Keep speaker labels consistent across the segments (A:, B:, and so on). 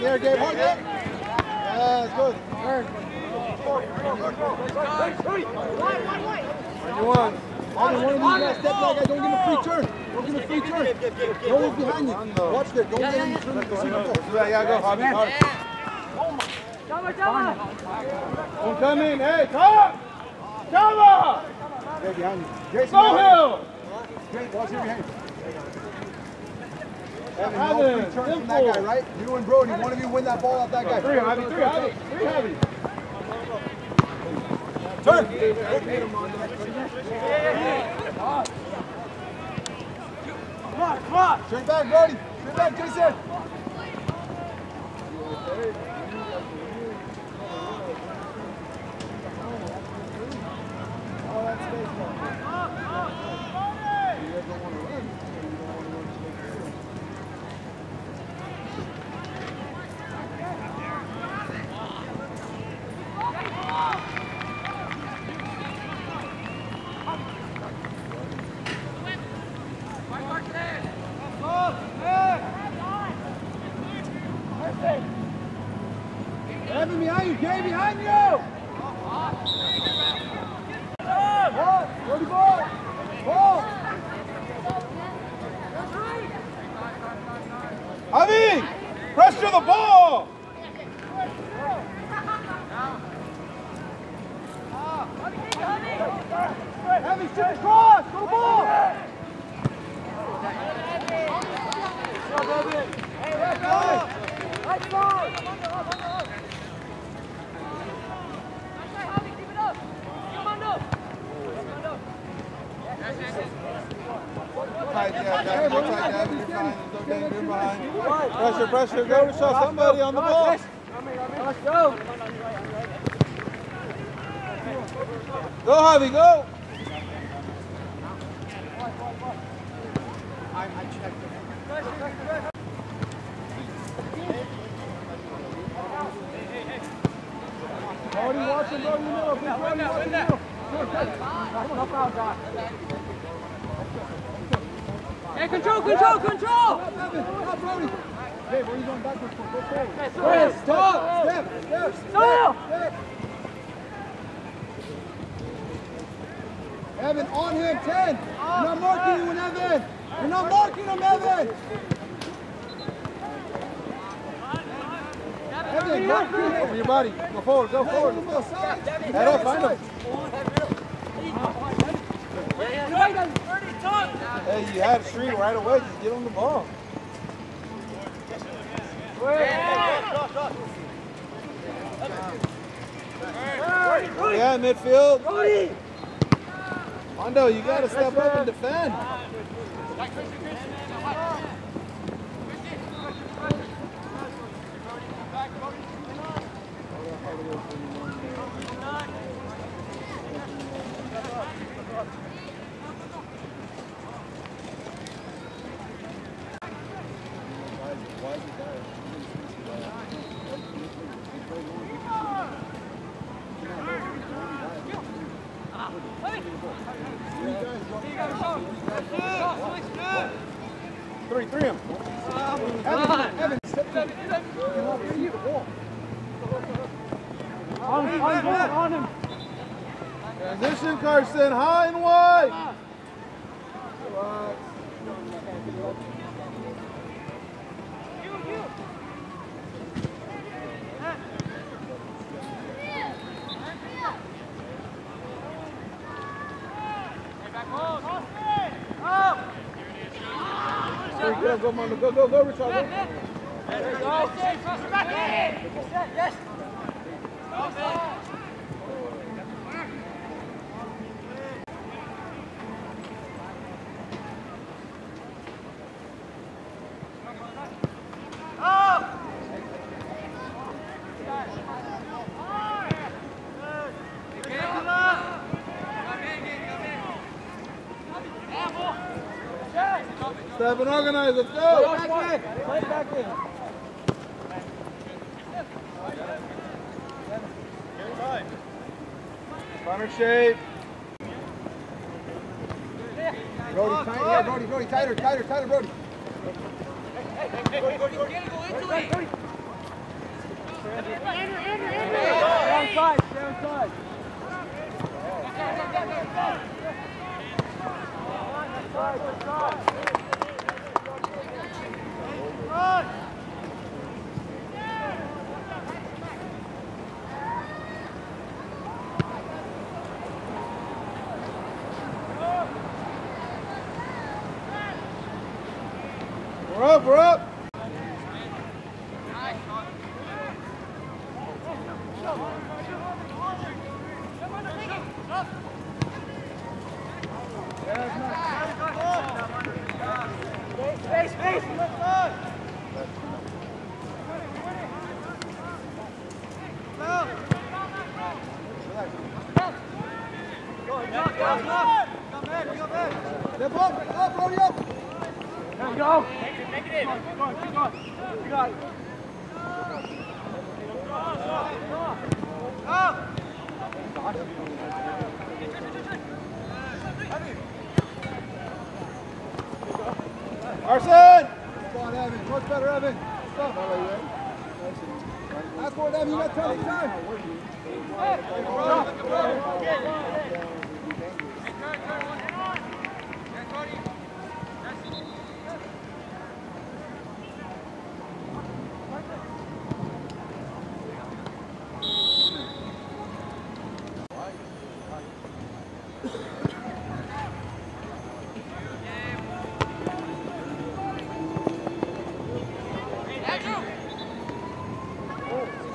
A: There, Gabe, hold it. Yeah, it's good. Find your one.
B: Only one of these guys step back, guys. Don't give him a free turn. Don't give him a free turn. No one's behind you. Watch there. Don't let him turn the single toe.
A: Yeah, yeah, go, Javi. Hard. Don't come in. Hey, come! Come on!
B: They're behind you. Jason,
A: Go
B: behind
A: Hill!
B: you. Jason, watch here behind you. Evan, no free turn from that guy, right? You and Brody, one of you win that ball off that guy.
A: Three, Javi, three, Javi. Three, Javi.
B: Turn. Come on, come on! Straight back, Brody. Straight back, Jason. All that space, man. You guys don't want to run. You don't want to run straight through. Evan behind you, Jay behind you! Ball, Brody ball! Ball!
A: Javi! Pressure the ball!
B: Evan, shoot across! Go ball!
A: Tight, yeah, guys, go tight, Gavin, you're fine. There's no danger behind. Pressure, pressure, go to show somebody on the ball. Go, Javi, go!
B: Brody, watch him, Brody, in the middle. Big Brody, watch him in the middle.
C: Hey, control, control, control!
B: Up, Brody. Hey, where are you going backwards for? Go forward.
C: Stop!
B: Stop! Step, step, step,
C: Stop!
B: step. Evan, on him, 10. You're not marking him, Evan. You're not marking him, Evan. Evan, mark him.
A: Over your body. Go forward, go forward. Head up, find him. Hey, you had a street right away. Just get on the ball. Yeah, midfield. Mondo, you got to step up and defend. Three, three him.
B: Evan, Evan, step up. You're not free the ball. On him, on him, on him.
A: Transition, Carson. High and wide. Relax. Go, go, go, Mondo. Step and organize, let's go.
B: Play back in.
A: Runner shape.
B: Brody, tight, yeah, Brody, Brody, tighter, tighter, tighter, Brody. Stay
A: up, we're up.
B: Step up, up, Brody, up.
A: Arson!
B: Come on, Evan. Much better, Evan. Stop. That's what, Evan. You got plenty of time.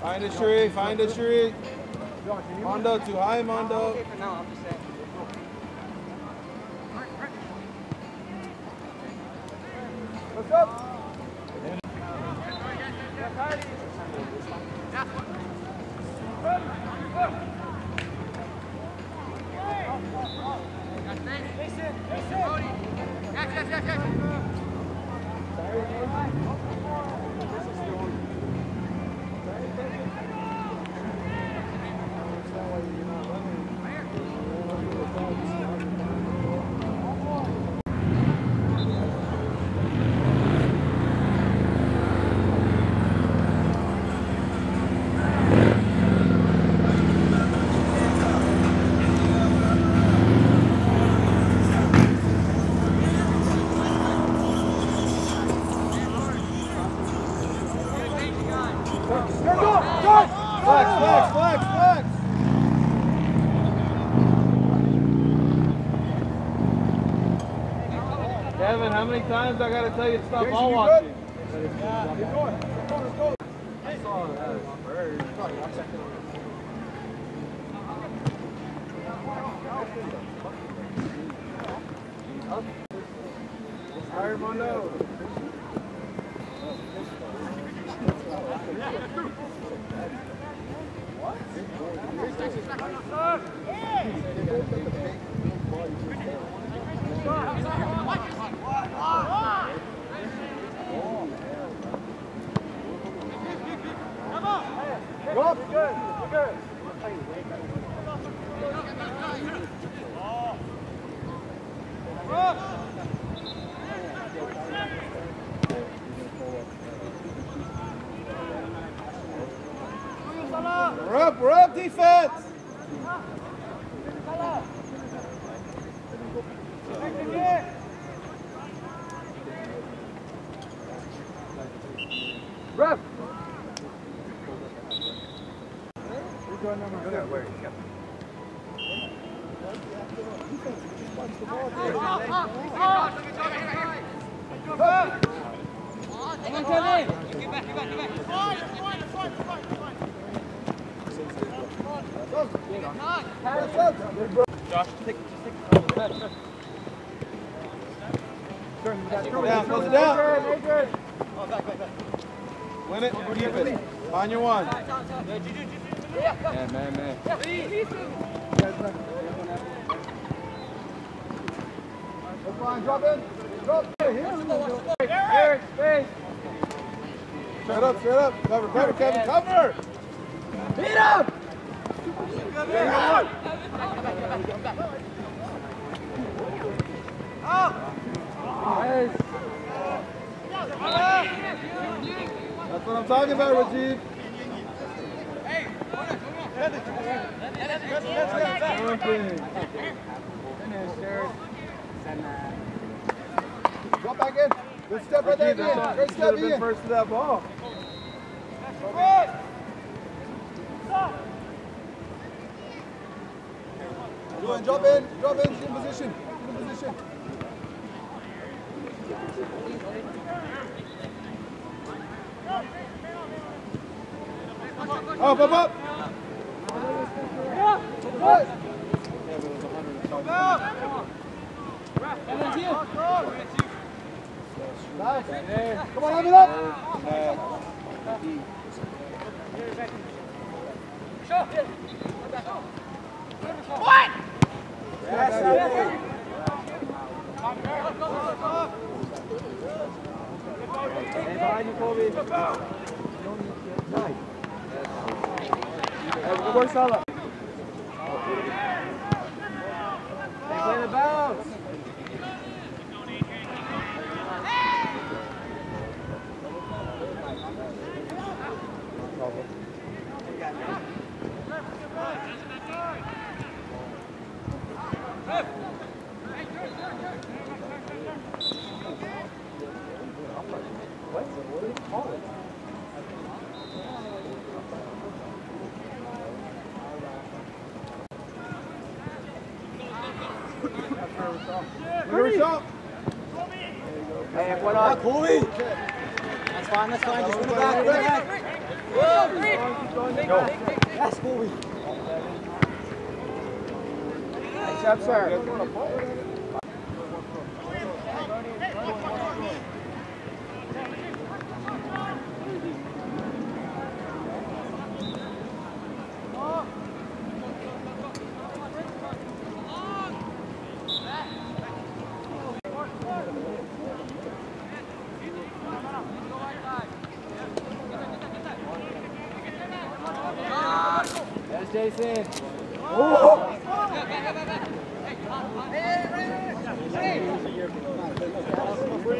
A: Find a tree, find a tree. Mondo, too high, Mondo.
B: What's up?
A: Flex, flex, flex, flex. Kevin, how many times I gotta tell you to stop
B: Jason,
A: ball
B: you
A: watching? We're up, we're up, defense.
B: Ref.
A: Close it down, close it down. Win it, keep it. On your one.
C: Man, man, man.
B: Come on, drop in. Drop.
C: Eric, space.
A: Straight up, straight up. Cover, cover, Kevin, cover.
C: Beat him!
A: What I'm talking about, Rajiv. Jumping.
B: Drop back in. Good step right there, Ian. Great step, Ian.
A: first to that ball.
B: Julian, drop in. Drop in. In position. In position.
A: Up, up, up.
B: Come on, it up.
C: Behind you, Colby. Hey, good work, Salah. Hey, play the bounce.
A: Here we go.
C: What.
B: That's fine, that's fine. Just it back, it back. Yes, Colby.
C: Nice job, sir. Yes, Jason.
A: Keeper. Good go. Yes, Dad. Find him right there. You got Kevin.
C: Chris, get a,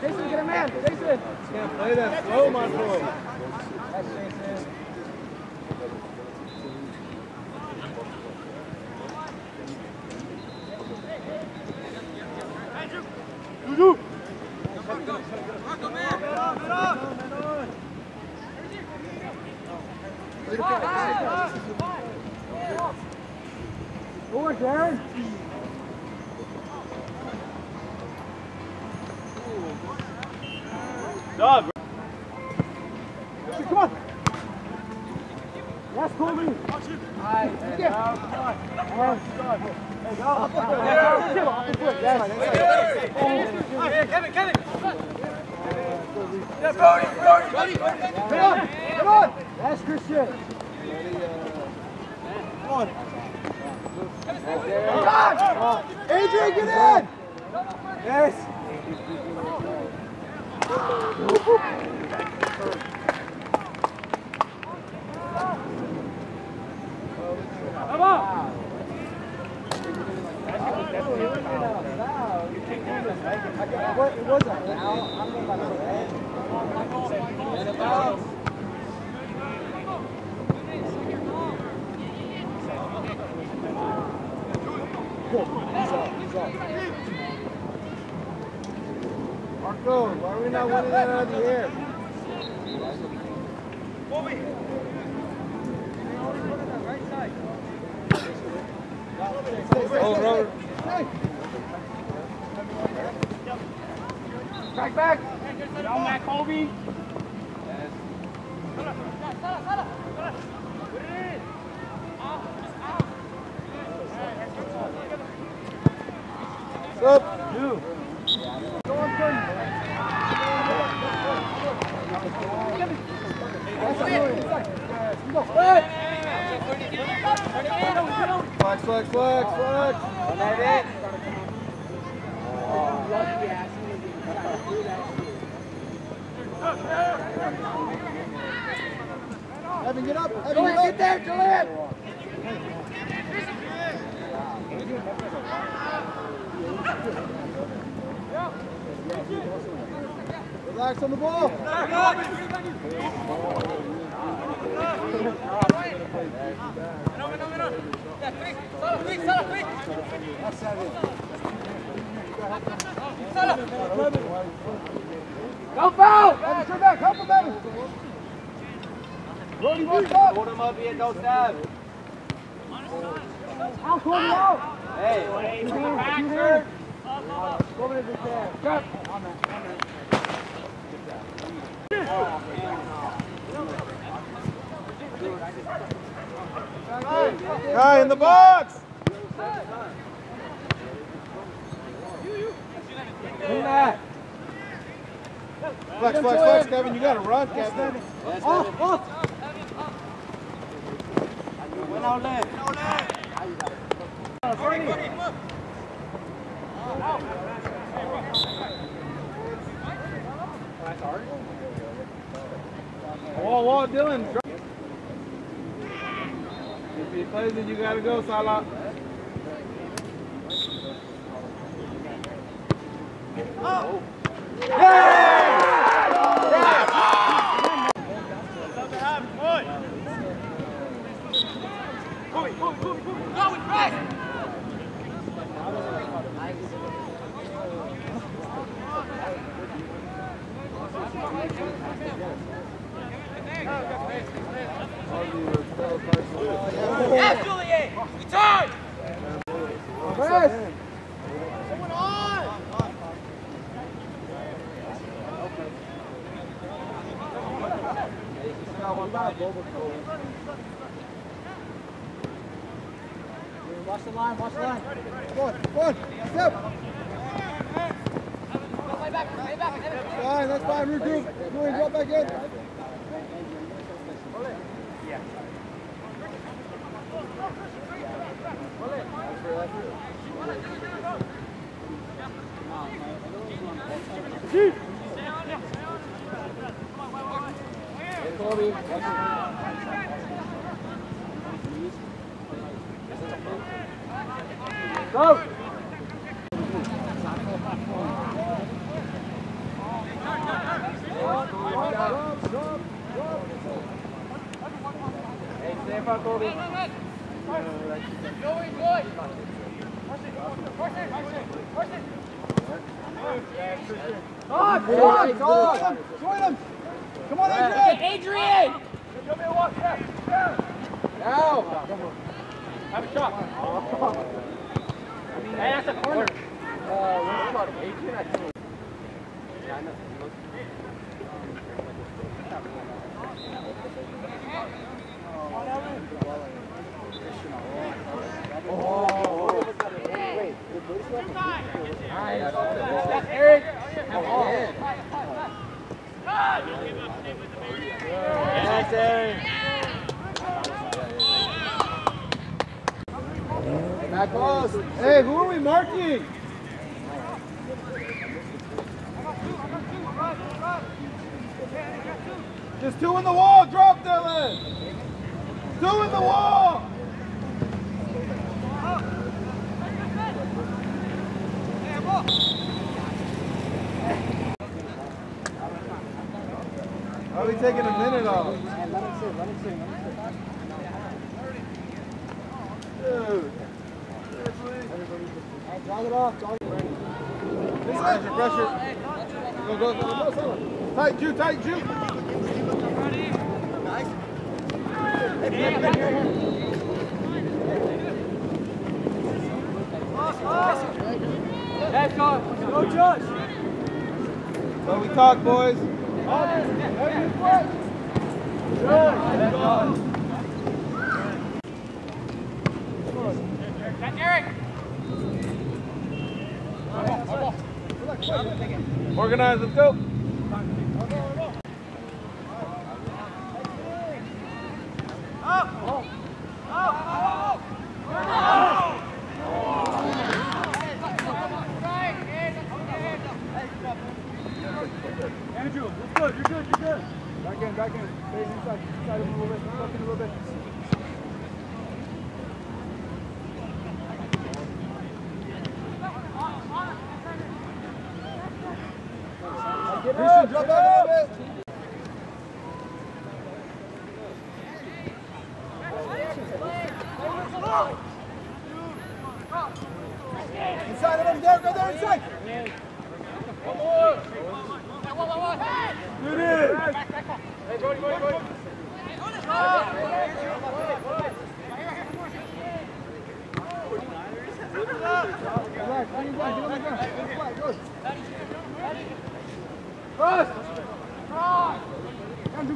C: Jason, get a man. Jason.
A: Can't play that slow, my boy.
C: That's Jason. Good work, Darren.
A: Dog.
B: Come on.
C: Yes, Colby. Nice. There you go. Come on. Yes. There you go. Up the foot. Yes. Up the foot. Yes.
D: Kevin, Kevin.
B: Come on. Come on.
C: Yes, Christian.
B: Come on. Come on. Adrian, get in.
C: Yes. Come on.
B: It was a foul? By the red. And a foul. Off. He's off.
A: go. Why are we not winning that out of the air? Oh, Robert.
C: Back, back. Down, Matt Colby.
A: Up. Flex, flex, flex, flex.
B: Evan, get up. Evan,
C: Julian,
B: get
C: get
B: up.
C: there, Julian.
B: Relax on the ball.
C: Go foul.
B: Evan, turn back. Help him, Evan. Brody, what's up?
D: Hold him up here, don't stab.
C: Out, Cody, out.
D: Hey,
C: Back, sir. Go over to the chair. Go.
A: Guy in the box. Flex, flex, flex, Kevin. You got to run, Kevin.
B: Off, off.
D: went out left.
A: Whoa, whoa, Dylan. If he plays it, you got to go, Salah.
B: Press. Watch the line, watch the line. Come on, come on. Step. Go way back, way back. Fine, that's fine. Regroup. Julian, drop back in.
C: Go.
B: Come on. Join him. Join him. Come on, Adrian.
C: Adrian.
B: Now.
C: Have a shot. Hey, that's a corner. That's Eric.
D: Yes, Aaron.
B: Back post.
A: Hey, who are we marking? Just two in the wall. Drop, Dylan. Two in the wall. Why are we taking a minute off? Dude. Seriously?
B: Drag it off. Drag it
A: Pressure, pressure. Go, go, go, go, go. Tight, Jew, tight, Jew.
C: Let's go. Go, Josh.
A: So we talk, boys. Organize, let's go.
C: Andrew, it's good. You're good. You're good. Back in. Back in. Stay inside. Inside him a little bit. Tuck in a little bit.
B: Christian, drop back a little bit. Inside of him, there, go there, inside. Relax, bring him back, get him back, get him back, good. Cross!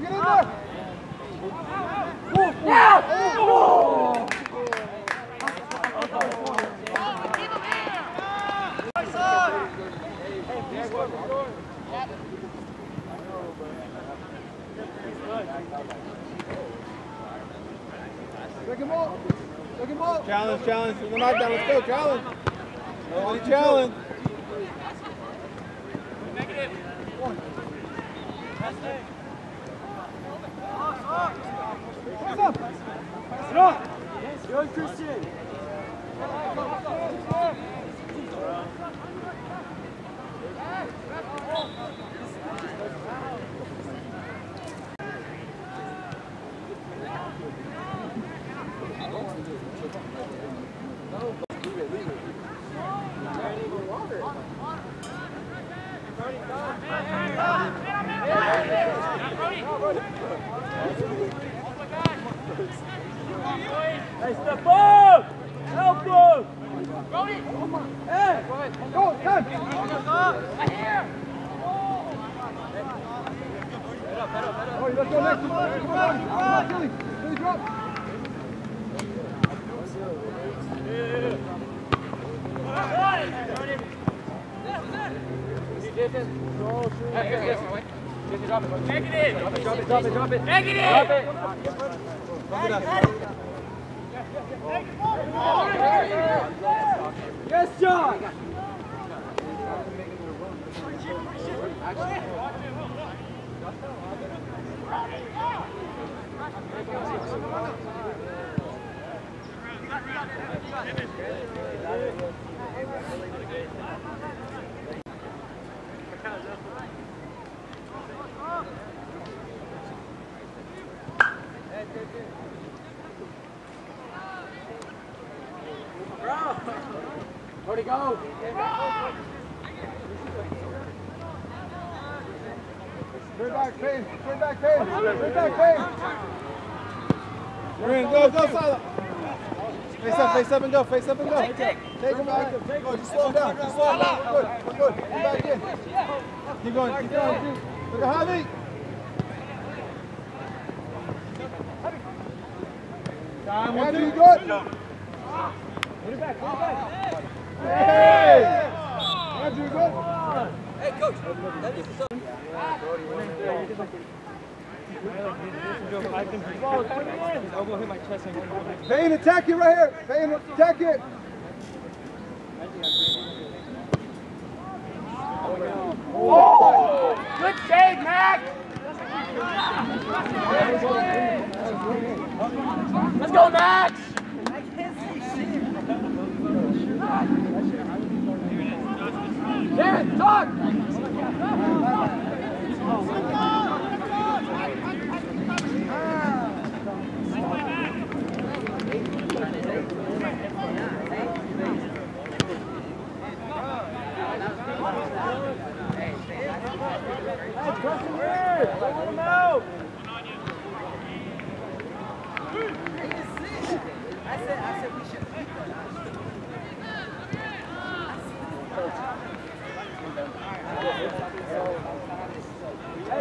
B: Get in there! Him up.
A: Challenge, challenge. Knockdown, let's go, challenge. Nobody challenge.
C: Good, Christian.
B: Oh, let's go next. Come on, come on. Come on, Billy. Billy, drop.
C: Drop it, drop it, drop it. Take it in! Drop it. Yes, John! Where'd he go?
B: Straight back, Payne. Straight back, Payne. Straight back, Payne.
A: We're in, go, go, Sila. Face up, face up and go, face up and go.
B: Take him back. Go, just slow him down. Just slow him down. We're good. We're good. Get back in.
A: Keep going, keep going. Look at Javi. Time, one,
B: Andrew, you
A: two.
B: good?
C: Put it back, put it back.
B: Hey! Andrew, good?
C: Elbow hit my chest and go
B: Payne, attack it right here. Payne, attack it.
C: Good save, Mac! Let's go, Max! Darren, talk!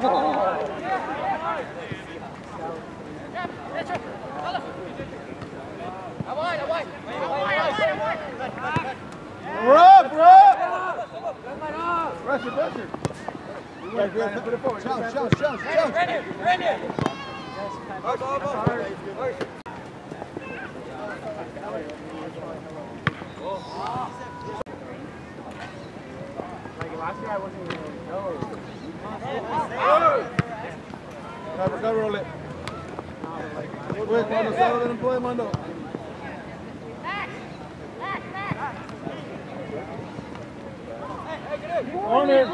A: We're up. Pressure, pressure. Back there, put it.
D: Like last year, I wasn't even know.
A: Cover, cover, roll it. Quick, Mondo, settle it and play, Mondo. Corner.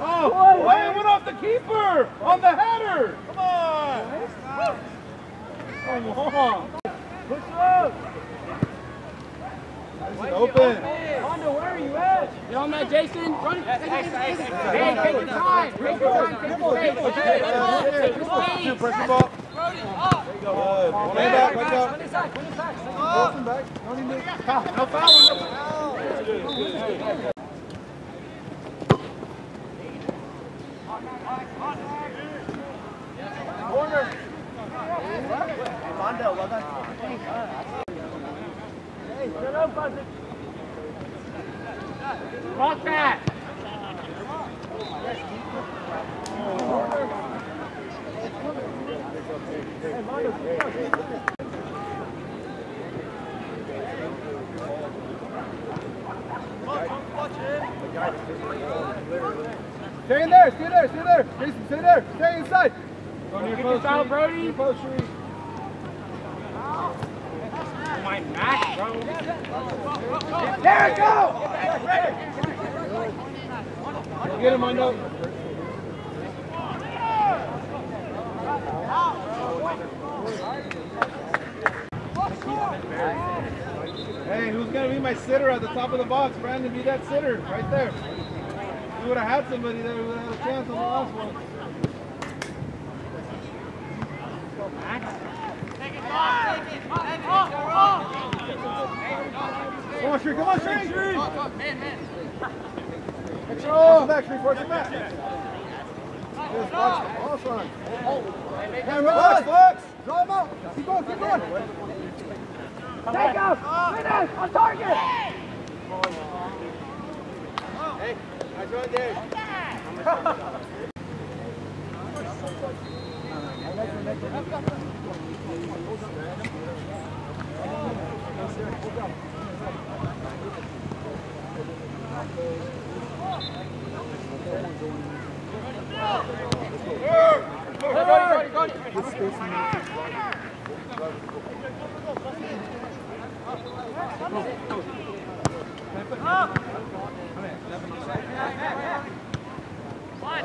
A: Oh, wait, it went off the keeper on the header. Come on. Come on. Push up. Open.
C: Hondo, where are you at? Get on that, Jason. Run. Hey, take your time. Take your time. Take your space. Take your space.
A: pressure ball. Good. One hand back, watch out.
B: Wilson back. Don't even do-
A: No foul. No
C: Rock that.
B: Stay in there, stay there, stay there. Jason, stay there. Stay inside.
A: Go near post,
C: this out,
A: Sheree.
C: Brody.
A: Near post,
B: There it go.
A: Get him, Mondo. Hey, who's gonna be my sitter at the top of the box? Brandon, be that sitter right there. We would have had somebody there who would have had a chance on the last one. Come on, Shree, come on, Shree! Extra oh. back, Shree, force it back. Yes, the ball run. Hey,
B: him out. Keep going, keep going.
C: Take out. On target.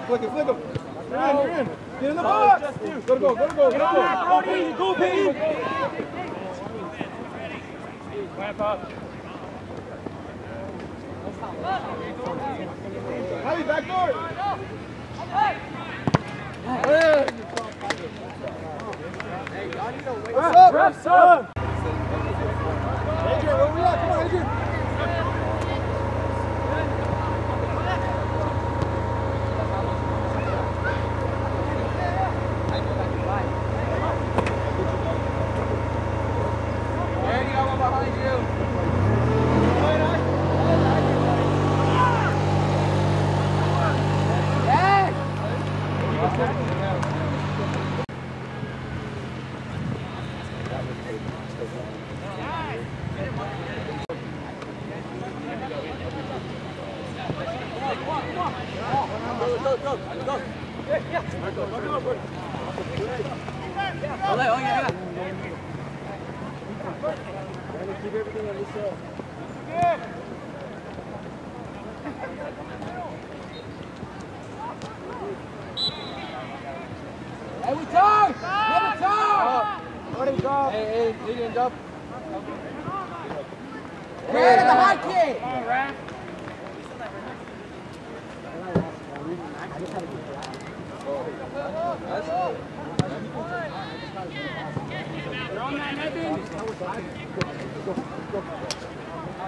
A: Flick it, flick him. You're in, you're in. Get in the box. Go to go, go to go, go to go.
C: Brody. Go, Pete.
D: Clamp up.
A: Javi, back door.
B: What's up?
C: Refs up.
B: Adrian, where we at? Come on, Adrian.
C: There you go, behind you.
D: Keep everything on this side.
C: Hey, we talk! Never talk!
D: Let him go.
C: Hey, hey, Lilian, up. Red the high kick!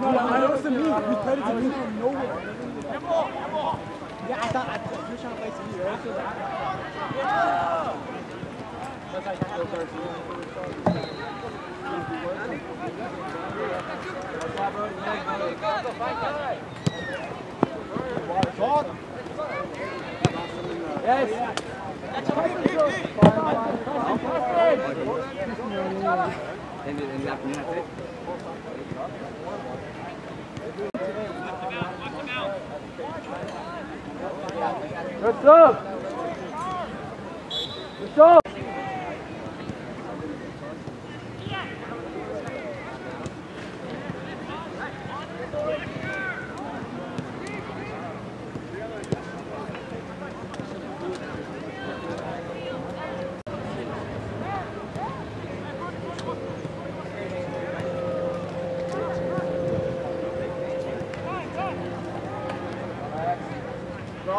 E: No, I wasn't me. You cut it to me from nowhere. Yeah, I thought I thought you were trying to play to me, right? So
C: Yes! And, and that's it.
D: Good up.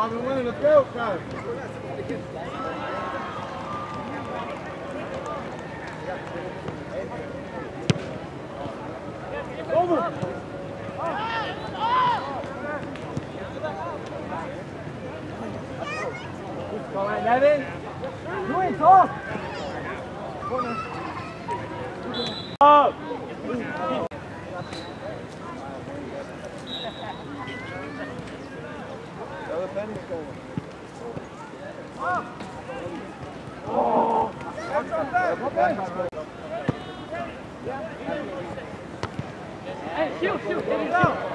D: Up.
A: Robin winning the field, guys.
D: Go on, Nevin. You ain't tough. Up. Hey, shoot, shoot, get it out.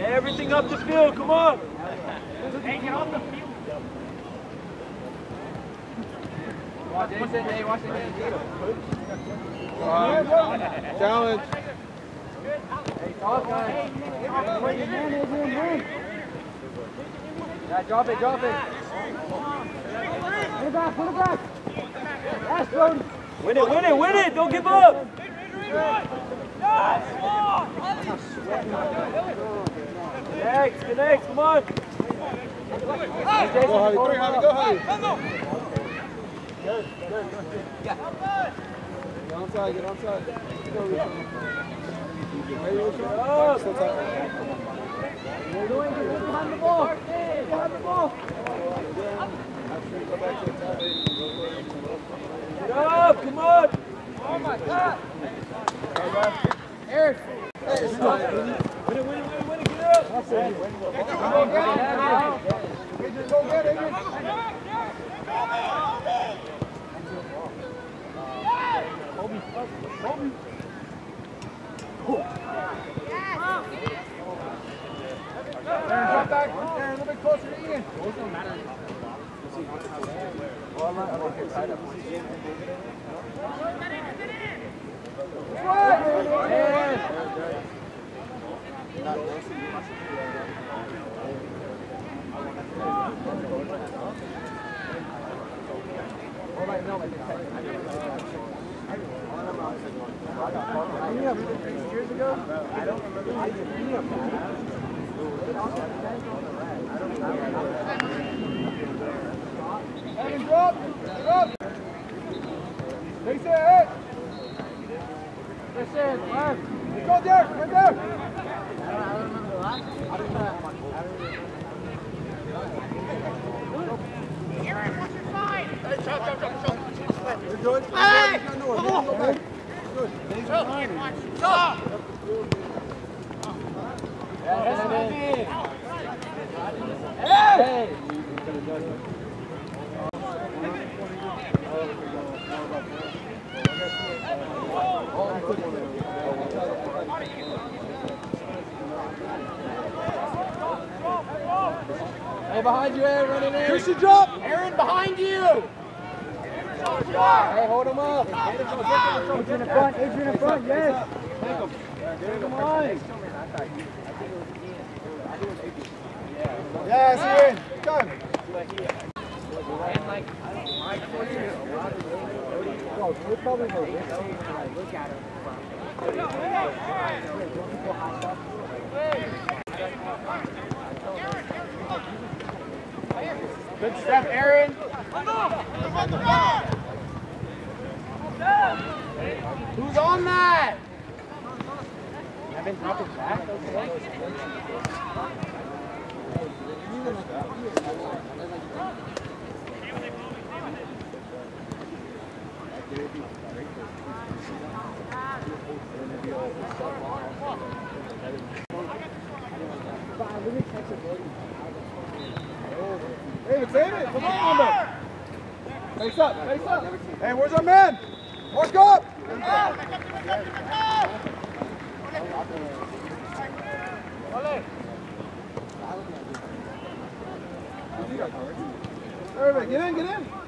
D: Everything up the field, come on. Hey, get off the field.
C: Watch Jason, hey, watch the
A: Challenge.
C: Hey, talk, guys. Yeah, drop it, drop it.
D: Put it back, put it back. That's Brody. Win it, win it, win it. Don't give up. Next, good next, come on. Hey, Jason,
A: Go, Javi.
D: hold
A: Three,
D: him
A: Javi.
D: up.
A: Go, Javi. Get onside, get onside. Go, Richard. Hey, Richard.
D: Up.
A: Still tight.
D: You're doing good. Get behind the ball. Hey, behind the ball.
A: Go back to attack.
D: Get up, come on.
C: Eric.
D: Win it, win it, win it, win it, get up. That's it. On, get.
E: Go get it. Face it!
A: Face it! Left! Go
F: there! Go there!
G: Hey, behind you, Aaron, running in.
A: Christian, drop.
C: Aaron, behind you!
G: Hey, hold him up.
C: Adrian in front, Adrian in front, yes.
A: Yes, Ian. Come.
C: Good stuff, Aaron. Who's on that? Evan dropping back, okay.
A: David, save it. Come on, Amber. Face up, face up. Hey, where's our man? Mark up. Perfect. Get in, get in.